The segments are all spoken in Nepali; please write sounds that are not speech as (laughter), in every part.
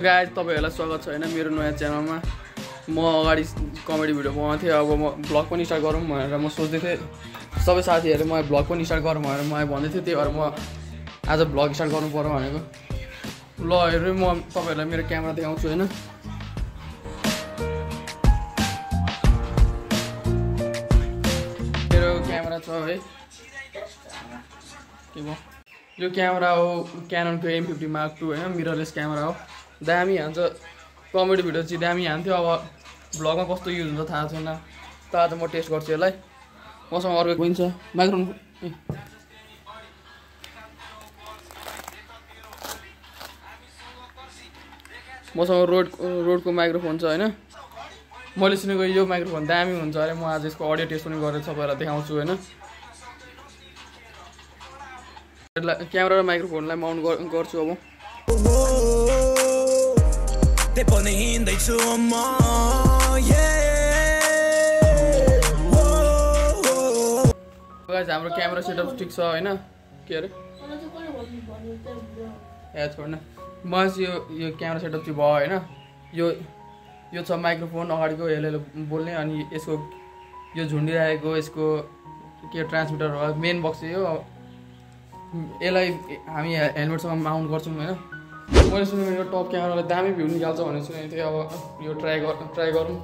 गाइज तपाईँहरूलाई स्वागत छ होइन? मेरो नयाँ च्यानलमा। म अगाडि कमेडी भिडियो बनाउँथेँ अब म ब्लग पनि स्टार्ट गरौँ भनेर म सोच्दै थिएँ। सबै साथीहरूले मलाई ब्लग पनि स्टार्ट गरौँ भनेर मलाई भन्दै थियो त्यही भएर म आज ब्लग स्टार्ट गर्नु पऱ्यो भनेको। ल हेरेँ म तपाईँहरूलाई मेरो क्यामेरा देखाउँछु होइन? मेरो क्यामेरा छ है। के भयो? यो क्यामेरा हो क्याननको एम फिफ्टी मार्क टू होइन? मिररलेस क्यामेरा हो। दामी हान्छ। कमेडी भिडियो चाहिँ दामी हान्थ्यो। अब भ्लगमा कस्तो युज हुन्छ थाहा छैन। त आज म टेस्ट गर्छु यसलाई। मसँग अर्को पनि छ। माइक्रोफोन। मसँग रोड रोडको माइक्रोफोन छ होइन? मैले सुनेको यो माइक्रोफोन दामी हुन्छ। अरे म आज यसको अडियो टेस्ट पनि गरेर सबैलाई देखाउँछु होइन? क्यामेरा र माइक्रोफोनलाई माउन्ट गर- गर्छु अब। हिँड्दैछु म हाम्रो क्यामेरा सेटअप ठिक छ होइन? के अरे? ए छोड्न। चाहिँ यो यो क्यामेरा सेटअप चाहिँ भयो होइन? यो यो छ माइक्रोफोन अगाडिको यसले बोल्ने अनि यसको यो झुन्डिरहेको यसको के ट्रान्समिटर हो? मेन बक्स हो यसलाई हामी हेलमेटसँग माउन्ट गर्छौँ होइन? मैले सुनेको यो टप क्यामेराले दामी भ्यू निकाल्छ भनेर सुनेको थिएँ अब यो ट्राई गर ट्राई गरौँ।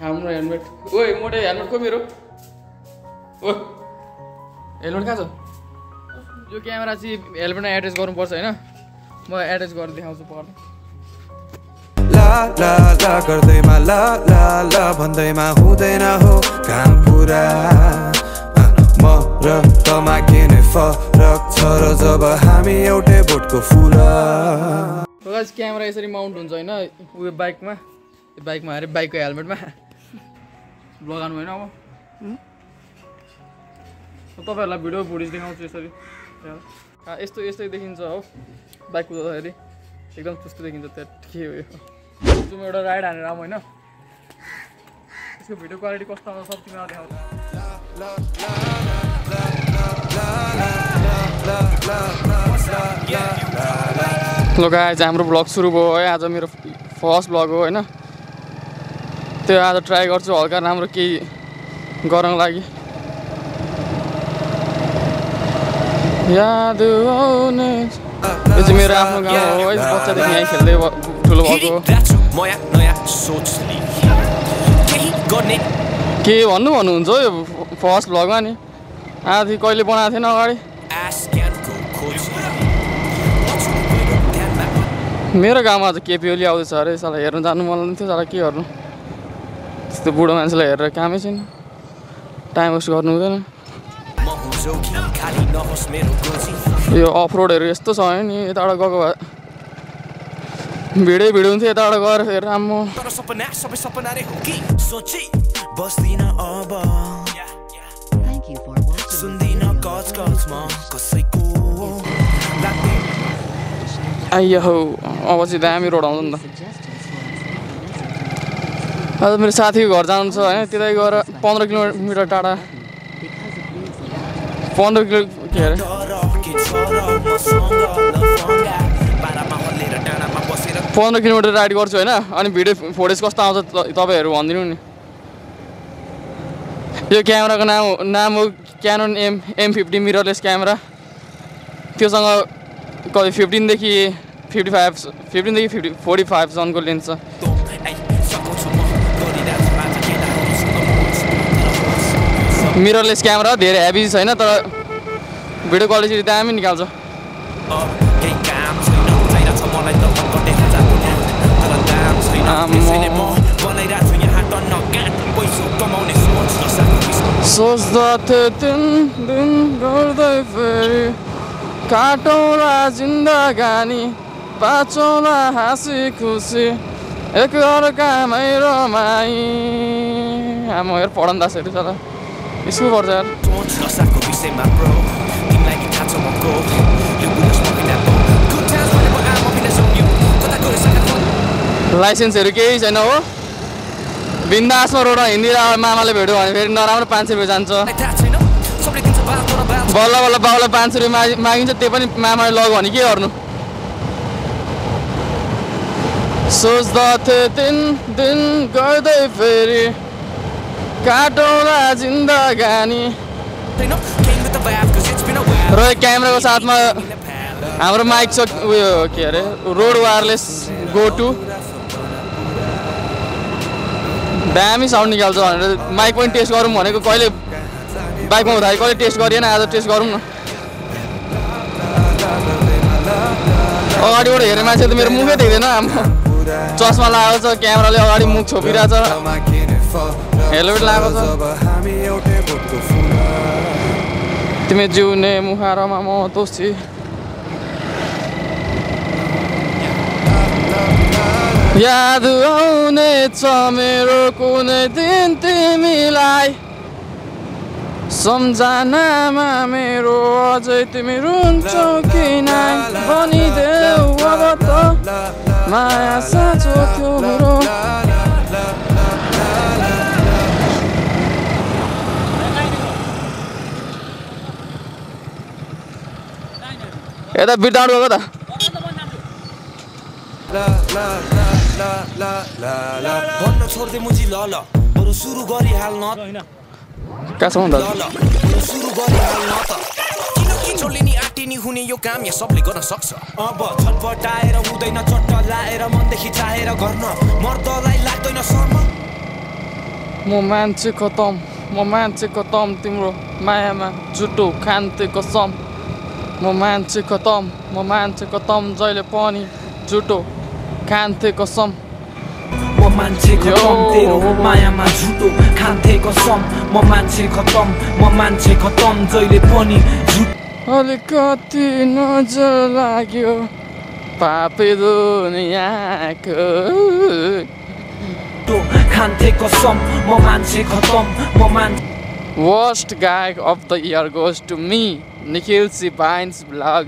हाम्रो हेलमेट ओए मोटे हेलमेट को मेरो? ओ हेलमेट कहाँ छ? यो क्यामेरा चाहिँ हेलमेटमा एड्रेस गर्नुपर्छ होइन? म एड्रेस गरेर देखाउँछु पर्ने ला ला ला गर्दैमा ला ला ला भन्दैमा हुँदैन हो। एउटै बोटको फुला गाइस क्यामेरा यसरी माउन्ट हुन्छ होइन उयो बाइकमा त्यो बाइकमा अरे बाइकको हेलमेटमा लगाउनु होइन अब? तपाईँहरूलाई भिडियो फुटेज देखाउँछु यसरी यस्तो यस्तै देखिन्छ हो बाइक कुदाउँदाखेरि एकदम चुस्तो देखिन्छ त्यो के हो यो जुम एउटा राइड हानेर आऊँ होइन यसको भिडियो क्वालिटी कस्तो आउँछ सब तिमीलाई देखाउँछु हेलो गाइज हाम्रो ब्लग सुरु भयो है। आज मेरो फर्स्ट ब्लग हो होइन? त्यो आज ट्राई गर्छु हल्का राम्रो केही गरौँ लागि। याद यो चाहिँ मेरो आफ्नो गाउँ हो है। बच्चादेखि यहीँ खेल्दै ठुलो भएको के भन्नु भन्नुहुन्छ हो यो फर्स्ट ब्लगमा नि? आधी कहिले बनाएको थिएन अगाडि? मेरो गाउँमा आज केपी ओली आउँदैछ अरे साला हेर्नु जानु मन थियो साला के गर्नु? त्यस्तो बुढो मान्छेलाई हेरेर कामै छैन। टाइम वेस्ट गर्नु हुँदैन। यो अफ रोडहरू यस्तो छ होइन नि यताबाट गएको भए। भिडै भिड हुन्थ्यो यताबाट गएर फेरि राम्रो. सुन्दिन कच कचमा कसैको आइया हौ अब दामी रोड आउँछ नि त आज मेरो साथीको घर जानु छ होइन त्यतै गएर पन्ध्र किलोमिटर टाढा पन्ध्र किलो के अरे पन्ध्र किलोमिटर राइड गर्छु होइन अनि भिडियो फोटेज कस्तो आउँछ तपाईँहरू भनिदिनु नि यो क्यामेराको नाम नाम हो Canon M M fifty mirrorless camera त्योसँग फिफ्टिनदेखि फिफ्टी फाइभ फिफ्टिनदेखि फिफ्टी फोर्टी फाइभसम्मको लेन्स छ मिररलेस क्यामेरा धेरै हेभी छैन तर भिडियो क्वालिटी दामी निकाल्छ। सोच्दा काटौँला जिन्दगानी बाँचौँला हाँसी खुसी एक अर्कामै रमाई आमा हेर पढाउनु दासहरू चला स्कुल पढ्छ यार। सोच नसाको विषयमा ब्रो तिमीलाई नि थाहा छ म को यो बुझोस् म किनाको गुड टाइम्स भने म आम अभिनय you कता गयो सका लाइसेन्सहरू केही छैन हो। बिन्दासमा रोडमा हिँडिरहेको मामाले भेट्यो भने फेरि नराम्रो पाँच सय रुपियाँ जान्छ। बल्ल बल्ल बाउलाई पाँच सय रुपियाँ मागि मागिन्छ त्यो पनि मामाले लग्यो भने के गर्नु सोच्दथे दिन दिन गर्दै फेरि काटौँला जिन्दगानी. र क्यामेराको साथमा. हाम्रो माइक छ उयो के अरे रोड वायरलेस गो टु दामी साउन्ड निकाल्छ भनेर माइक पनि टेस्ट गरौँ भनेको कहिले बाइकमा हुँदाखेरि कहिले टेस्ट गरिएन आज टेस्ट गरौँ न। अगाडिबाट हेर्ने मान्छे त मेरो मुखै देख्दैन। आम्मा चस्मा लगाएको छ क्यामेराले अगाडि मुख छोपिरहेछ। हेलमेट लगाएको छ। तिमी जिउने मुहारमा म दोषी याद आउनेछ मेरो कुनै दिन तिमीलाई। सम्झनामा मेरो अझै तिमी रुन्छौ किन? भनिदेऊ अब त। माया साँचो थियो मेरो। यता बिर्ताउनु गएको त। भन्न छोड्दे मुजी ल ल। बरु सुरु गरिहाल्न। कहाँसम्म हुने यो काम यहाँ सबले गर्न सक्छ अब छटपटाएर हुँदैन चट्ट लाएर मनदेखि चाहेर गर्न। मर्दलाई लाग्दैन शर्म। म मान्छे खतम म मान्छे खतम तिम्रो मायामा जुटो खान्थे कसम। म मान्छे खतम म मान्छे खतम जहिले पनि जुटो खान्थे कसम। मान्छे खतम तेरो मायामा झुटो खान्थे कसम म मान्छे खतम म मान्छे खतम जहिले पनि झुटो अलिकति नजर लाग्यो पापे दुनियाँको खान्थे कसम म मान्छे खतम म मान्छे वर्स्ट गायक of the year goes to me Nikhil C बाइन्स ब्लग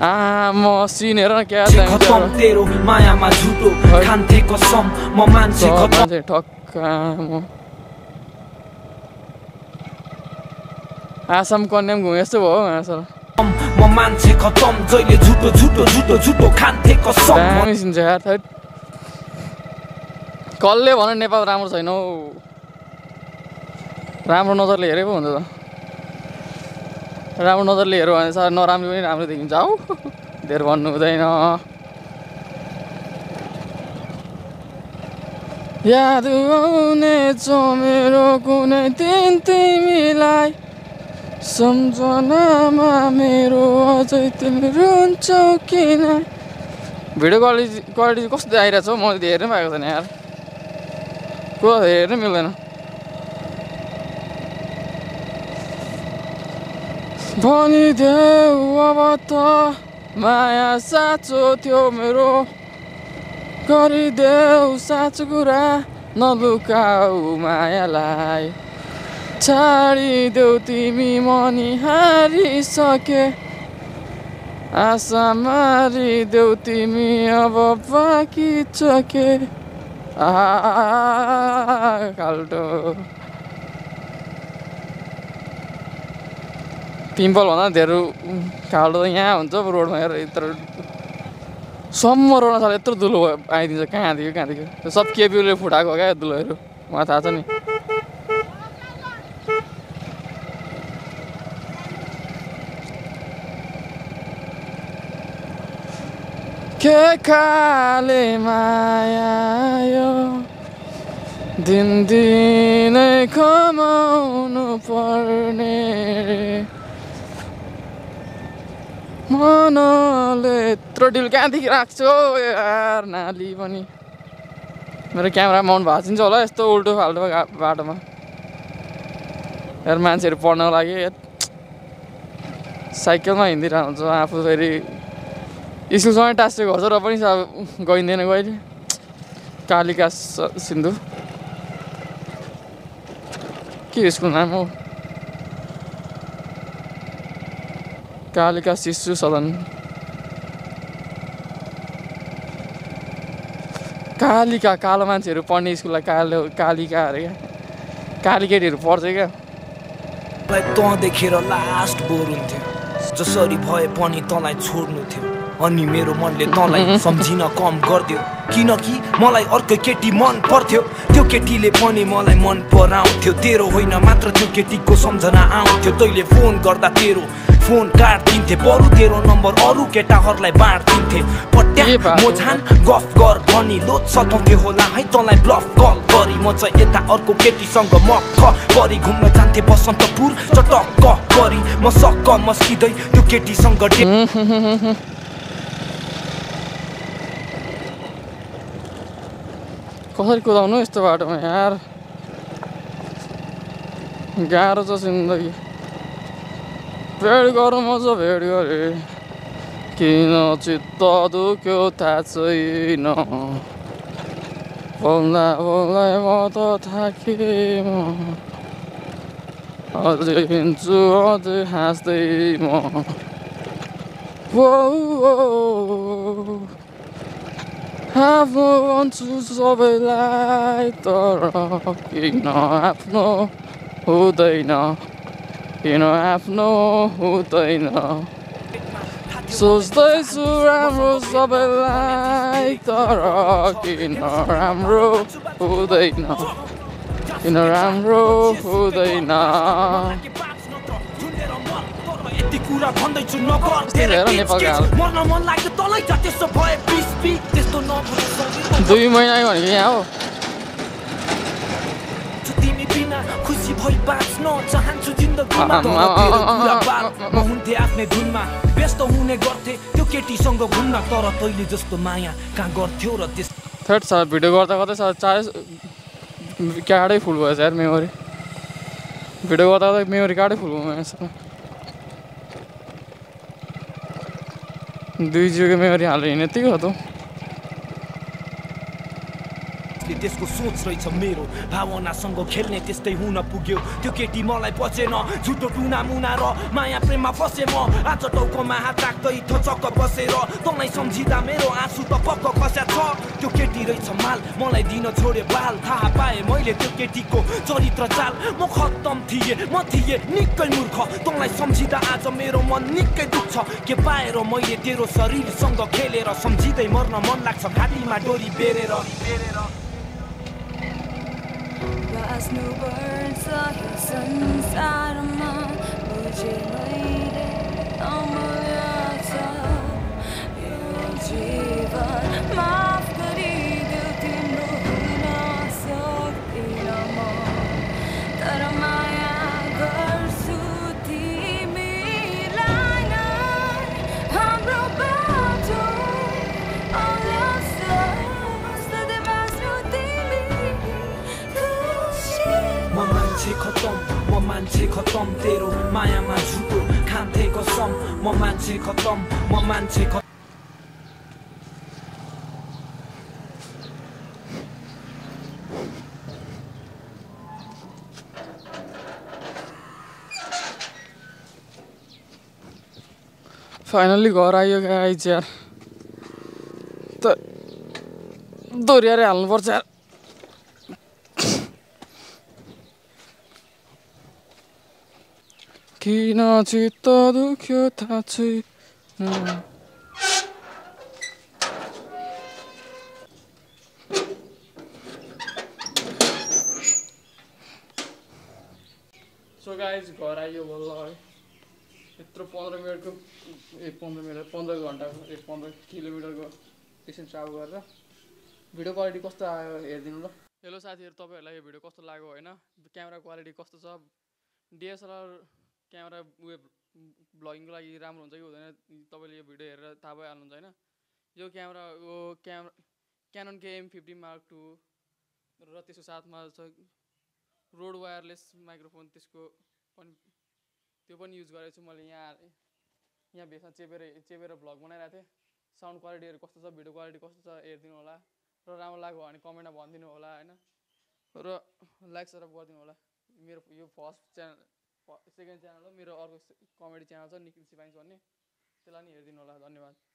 आ म सिन हेर न क्या खतम तेरो मायामा झुटो खान्थे कसम म मान्छे खतम मान्छे ठक्क म आसाम कन्याम घुमे जस्तो भयो हौ आसाम म मान्छे खतम जहिले झुटो झुटो झुटो झुटो खान्थे कसम दामी सिन्छ यार थैट कसले भन नेपाल राम्रो छैन हौ राम्रो नजरले हेरे पो हुन्छ त राम्रो नजरले हेऱ्यो भने साह्रो नराम्रो पनि राम्रो देखिन्छ हौ धेर भन्नु हुँदैन। याद आउने छ मेरो कुनै दिन तिमीलाई। सम्झनामा मेरो अझै तिमी रुन्छौ किन? भिडियो क्वालिटी क्वालिटी कस्तो आइरहेको छ मैले त हेर्नै पाएको छैन यार। को हेर्नै मिल्दैन। भनिदेऊ अब त माया साँचो थियो मेरो गरिदेऊ साँचो कुरा नलुकाऊ मायालाई छाडिदेऊ तिमी मनी हारिसके आशा मारिदेऊ तिमी अब बाँकी छ के आ पिम्पल भन्दा धेरै खाल्टो त यहाँ हुन्छ रोडमा हेर यत्रो सम्म रोडमा छ यत्रो दुलो आइदिन्छ कहाँदेखि कहाँदेखि। सब केपियूले फुटाएको क्या दुलोहरू मलाई थाहा छ नि। के काले माया यो दिनदिनै कमाउनु पर्ने मनले? यत्रो डिल कहाँदेखि राख्छु? यार नाली पनि। मेरो क्यामेरा माउन्ट भाँचिन्छ होला यस्तो उल्टो फाल्टो बाटोमा। यार मान्छेहरू पढ्नको लागि साइकलमा हिँडिरहनु हुन्छ आफू फेरि। स्कुलसँगै टाँसिएको घर छ र पनि अब गइँदैन कहिले। कालिका सिन्धु। के स्कुल नाम हो? कालिका शिशु सदन। कालिका कालो मान्छेहरू पढ्ने स्कुललाई कालो कालिका अरे क्या? काली केटीहरू पढ्छ क्या तँ देखेर लास्ट बोर हुन्थ्यो। जसरी भए पनि तँलाई छोड्नु थियो। अनि मेरो मनले तँलाई (laughs) सम्झिन कम गरिदियो। किनकि मलाई अर्कै केटी मन पर्थ्यो। त्यो केटीले पनि मलाई मन पराउँथ्यो। तेरो होइन मात्र त्यो केटीको सम्झना आउँथ्यो। तैँले फोन गर्दा तेरो फोन काटिदिन्थे बरु तेरो नम्बर अरू केटाहरूलाई बाँडिदिन्थे पट्या के भएको? म झन् गफ गर भनी लोड सताउँथ्यो होला है तँलाई ब्लफ कल गरी। म चाहिँ यता अर्को केटीसँग मक्ख परि घुम्न जान्थे बसन्तपुर चटक्क परि म सक्क मस्किँदै त्यो केटीसँग (laughs) कसरी कुदाउनु यस्तो बाटोमा यार? गाह्रो छ जिन्दगी। भेट गरौँ अझ भेट गरे किन चित्त दुख्यो थाहा छैन बोल्दा बोल्दै म त थाकेँ म अझै हिँड्छु अझै हाँस्दै म। आफ्नो भन्छु सबैलाई तर आफ्नो हुँदैन किन आफ्नो हुँदैन सोच्दैछु राम्रो सबैलाई तर किन राम्रो हुँदैन किन राम्रो हुँदैन दुई महिना भनेको यहाँ हो भई बाँच्न चाहन्छु जिन्दगीमा म हुन्थे आफ्नै धुनमा व्यस्त हुने गर्थे त्यो केटीसँग घुम्न तर तैँले जस्तो माया कहाँ गर्थ्यौ र त्यस थर्ड सर भिडियो गर्दा गर्दै सर चार्ज कार्डै फुल भएछ यार मेमोरी भिडियो गर्दा गर्दा मेमोरी कार्डै फुल भयो यसमा दुई जिबीको मेमोरी हालेर हिँड्ने यत्तिकै त त्यसको सोच रहेछ मेरो। भावनासँग खेल्ने त्यस्तै हुन पुग्यो। त्यो केटी मलाई बचेन झुटो टुना मुना र माया प्रेममा फसे म। आज टाउकोमा हात राख्दै थचक्क बसेर। तँलाई सम्झिँदा मेरो आँसु त पक्क खस्या छ। त्यो केटी रहेछ माल। मलाई दिन छोडे बाल। थाहा पाएँ मैले त्यो केटीको चरित्र चाल। म खत्तम थिएँ। म थिएँ निकै मूर्ख। तँलाई सम्झिँदा आज मेरो मन निकै दुख्छ। के पाएर मैले तेरो शरीरसँग खेलेर सम्झिँदै मर्न मन लाग्छ। घाँटीमा डोरी बेरेर। Last new birds of your son's aroma Ujimide Amulata My मान्छे खतम तेरो मायामा झुटो खान्थे कसम म मान्छे खतम म मान्छे खतम फाइनल्ली घर आइयो गाइज यार त दोहोऱ्याएर हाल्नुपर्छ यार किन चित्त दुख्यो थाहा सो आइयो बल्ल है यत्रो पन्ध्र मिनटको ए पन्ध्र मिनट पन्ध्र घन्टाको ए पन्ध्र किलोमिटरको डिस्टेन्स ट्राभल गरेर भिडियो क्वालिटी कस्तो आयो हेरिदिनु ल। हेलो साथीहरू तपाईँहरूलाई यो भिडियो कस्तो लाग्यो होइन? क्यामेरा क्वालिटी कस्तो छ? डिएसएलआर क्यामेरा उयो भ्लगिङको लागि राम्रो हुन्छ कि हुँदैन तपाईँले यो भिडियो हेरेर थाहा भइहाल्नुहुन्छ होइन? यो क्यामेरा यो क्यामेरा क्याननको एम फिफ्टी मार्क टू र त्यसको साथमा छ रोड वायरलेस माइक्रोफोन त्यसको पनि त्यो पनि युज गरेको छु मैले यहाँ यहाँ भेसमा चेपेर चेपेर भ्लग बनाइरहेको थिएँ। साउन्ड क्वालिटीहरू कस्तो छ भिडियो क्वालिटी कस्तो छ हेरिदिनु होला र राम्रो लाग्यो भने कमेन्टमा भनिदिनु होला होइन? र लाइक सब्सक्राइब गरिदिनु होला। मेरो यो फर्स्ट च्यानल सेकेन्ड च्यानल हो मेरो अर्को कमेडी च्यानल छ निखिल सिपाइन्स भन्ने। त्यसलाई नि हेरिदिनु होला धन्यवाद।